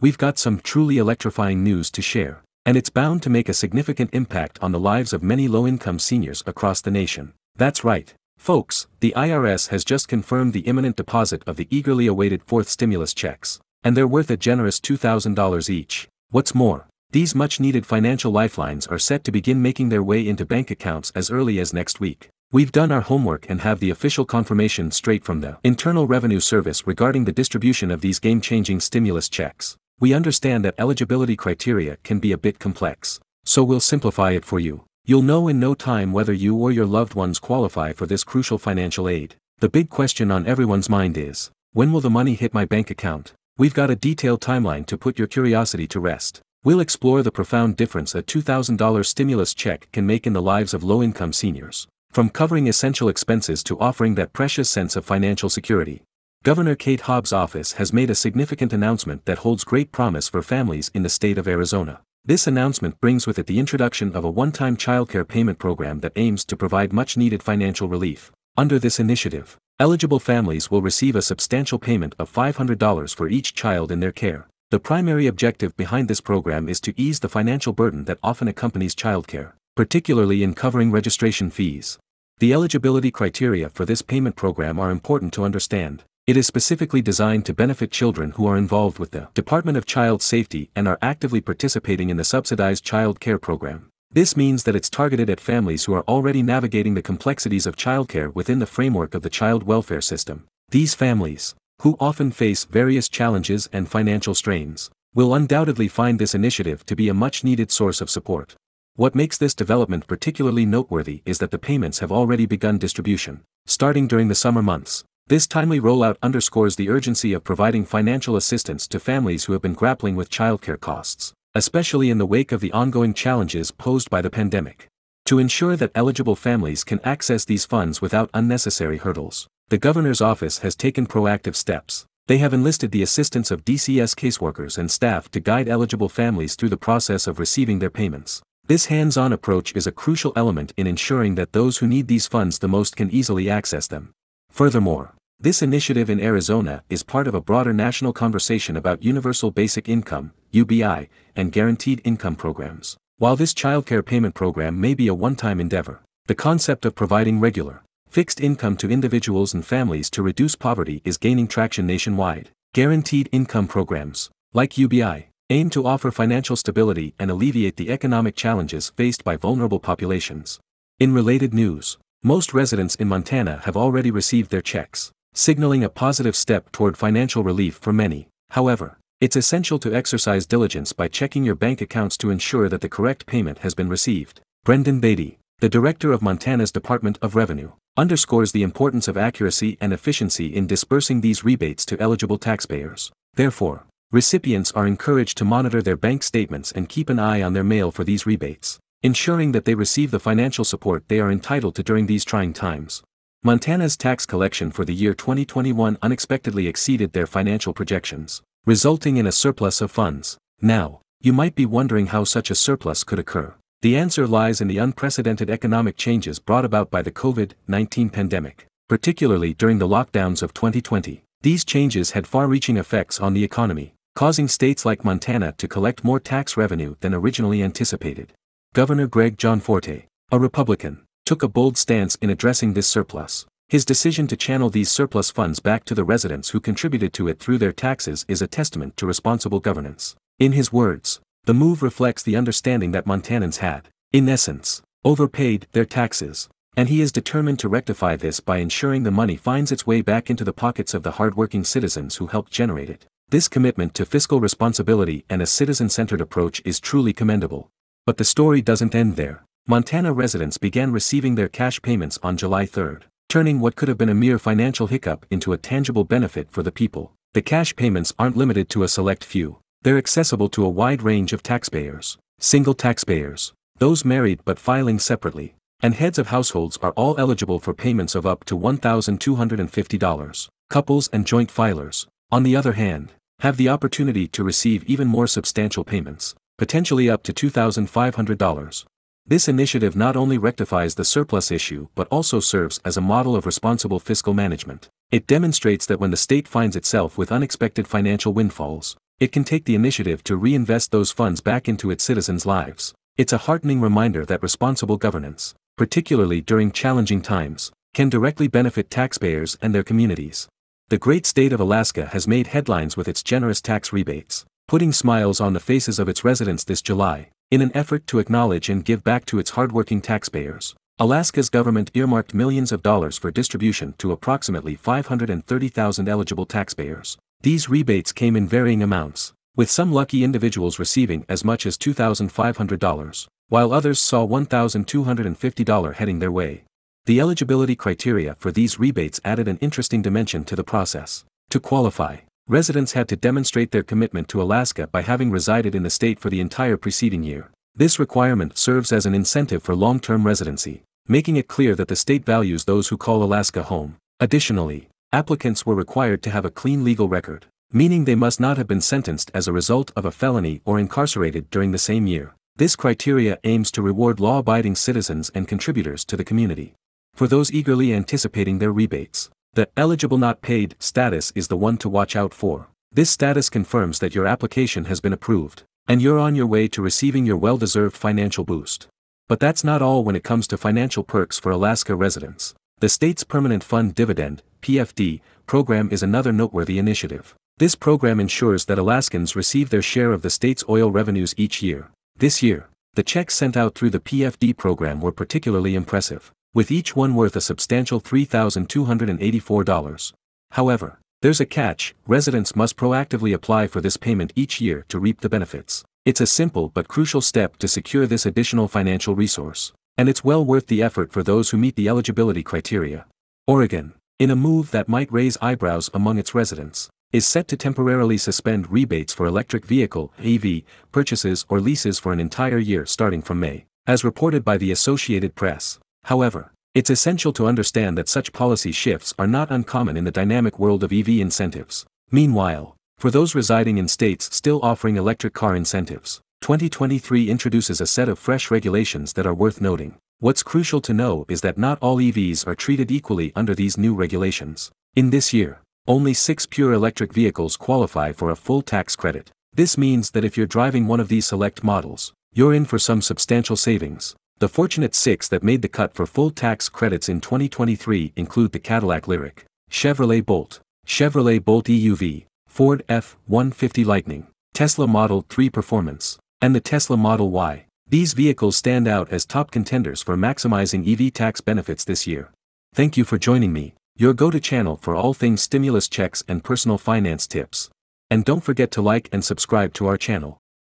we've got some truly electrifying news to share, and it's bound to make a significant impact on the lives of many low-income seniors across the nation. That's right. Folks, the IRS has just confirmed the imminent deposit of the eagerly awaited fourth stimulus checks, and they're worth a generous $2,000 each. What's more, these much-needed financial lifelines are set to begin making their way into bank accounts as early as next week. We've done our homework and have the official confirmation straight from the Internal Revenue Service regarding the distribution of these game-changing stimulus checks. We understand that eligibility criteria can be a bit complex, so we'll simplify it for you. You'll know in no time whether you or your loved ones qualify for this crucial financial aid. The big question on everyone's mind is, when will the money hit my bank account? We've got a detailed timeline to put your curiosity to rest. We'll explore the profound difference a $2,000 stimulus check can make in the lives of low-income seniors, from covering essential expenses to offering that precious sense of financial security. Governor Katie Hobbs' office has made a significant announcement that holds great promise for families in the state of Arizona. This announcement brings with it the introduction of a one-time childcare payment program that aims to provide much-needed financial relief. Under this initiative, eligible families will receive a substantial payment of $500 for each child in their care. The primary objective behind this program is to ease the financial burden that often accompanies childcare, particularly in covering registration fees. The eligibility criteria for this payment program are important to understand. It is specifically designed to benefit children who are involved with the Department of Child Safety and are actively participating in the subsidized child care program. This means that it's targeted at families who are already navigating the complexities of childcare within the framework of the child welfare system. These families, who often face various challenges and financial strains, will undoubtedly find this initiative to be a much-needed source of support. What makes this development particularly noteworthy is that the payments have already begun distribution, starting during the summer months. This timely rollout underscores the urgency of providing financial assistance to families who have been grappling with childcare costs, especially in the wake of the ongoing challenges posed by the pandemic. To ensure that eligible families can access these funds without unnecessary hurdles, the governor's office has taken proactive steps. They have enlisted the assistance of DCS caseworkers and staff to guide eligible families through the process of receiving their payments. This hands-on approach is a crucial element in ensuring that those who need these funds the most can easily access them. Furthermore, this initiative in Arizona is part of a broader national conversation about Universal Basic Income, UBI, and Guaranteed Income programs. While this childcare payment program may be a one-time endeavor, the concept of providing regular, fixed income to individuals and families to reduce poverty is gaining traction nationwide. Guaranteed income programs, like UBI, aim to offer financial stability and alleviate the economic challenges faced by vulnerable populations. In related news, most residents in Montana have already received their checks signaling a positive step toward financial relief for many. However, it's essential to exercise diligence by checking your bank accounts to ensure that the correct payment has been received. Brendan Beatty, the director of Montana's Department of Revenue, underscores the importance of accuracy and efficiency in disbursing these rebates to eligible taxpayers. Therefore, recipients are encouraged to monitor their bank statements and keep an eye on their mail for these rebates, ensuring that they receive the financial support they are entitled to during these trying times. Montana's tax collection for the year 2021 unexpectedly exceeded their financial projections, resulting in a surplus of funds. Now, you might be wondering how such a surplus could occur. The answer lies in the unprecedented economic changes brought about by the COVID-19 pandemic, particularly during the lockdowns of 2020. These changes had far-reaching effects on the economy, causing states like Montana to collect more tax revenue than originally anticipated. Governor Greg Gianforte, a Republican, took a bold stance in addressing this surplus. His decision to channel these surplus funds back to the residents who contributed to it through their taxes is a testament to responsible governance. In his words, the move reflects the understanding that Montanans had, in essence, overpaid their taxes, and he is determined to rectify this by ensuring the money finds its way back into the pockets of the hardworking citizens who helped generate it. This commitment to fiscal responsibility and a citizen-centered approach is truly commendable. But the story doesn't end there. Montana residents began receiving their cash payments on July 3, turning what could have been a mere financial hiccup into a tangible benefit for the people. The cash payments aren't limited to a select few, they're accessible to a wide range of taxpayers. Single taxpayers, those married but filing separately, and heads of households are all eligible for payments of up to $1,250. Couples and joint filers, on the other hand, have the opportunity to receive even more substantial payments, potentially up to $2,500. This initiative not only rectifies the surplus issue but also serves as a model of responsible fiscal management. It demonstrates that when the state finds itself with unexpected financial windfalls, it can take the initiative to reinvest those funds back into its citizens' lives. It's a heartening reminder that responsible governance, particularly during challenging times, can directly benefit taxpayers and their communities. The great state of Alaska has made headlines with its generous tax rebates, putting smiles on the faces of its residents this July, in an effort to acknowledge and give back to its hardworking taxpayers. Alaska's government earmarked millions of dollars for distribution to approximately 530,000 eligible taxpayers. These rebates came in varying amounts, with some lucky individuals receiving as much as $2,500, while others saw $1,250 heading their way. The eligibility criteria for these rebates added an interesting dimension to the process. To qualify, residents had to demonstrate their commitment to Alaska by having resided in the state for the entire preceding year. This requirement serves as an incentive for long-term residency, making it clear that the state values those who call Alaska home. Additionally, applicants were required to have a clean legal record, meaning they must not have been sentenced as a result of a felony or incarcerated during the same year. This criteria aims to reward law-abiding citizens and contributors to the community. For those eagerly anticipating their rebates, the eligible not paid status is the one to watch out for. This status confirms that your application has been approved, and you're on your way to receiving your well-deserved financial boost. But that's not all when it comes to financial perks for Alaska residents. The state's Permanent Fund Dividend, PFD, program is another noteworthy initiative. This program ensures that Alaskans receive their share of the state's oil revenues each year, this year, the checks sent out through the PFD program were particularly impressive, with each one worth a substantial $3,284. However, there's a catch, residents must proactively apply for this payment each year to reap the benefits. It's a simple but crucial step to secure this additional financial resource, and it's well worth the effort for those who meet the eligibility criteria. Oregon, in a move that might raise eyebrows among its residents, is set to temporarily suspend rebates for electric vehicle EV purchases or leases for an entire year starting from May, as reported by the Associated Press. However, it's essential to understand that such policy shifts are not uncommon in the dynamic world of EV incentives. Meanwhile, for those residing in states still offering electric car incentives, 2023 introduces a set of fresh regulations that are worth noting. What's crucial to know is that not all EVs are treated equally under these new regulations. In this year, only six pure electric vehicles qualify for a full tax credit. This means that if you're driving one of these select models, you're in for some substantial savings. The fortunate six that made the cut for full tax credits in 2023 include the Cadillac Lyriq, Chevrolet Bolt, Chevrolet Bolt EUV, Ford F-150 Lightning, Tesla Model 3 Performance, and the Tesla Model Y. These vehicles stand out as top contenders for maximizing EV tax benefits this year. Thank you for joining me your go-to channel for all things stimulus checks and personal finance tips. And don't forget to like and subscribe to our channel.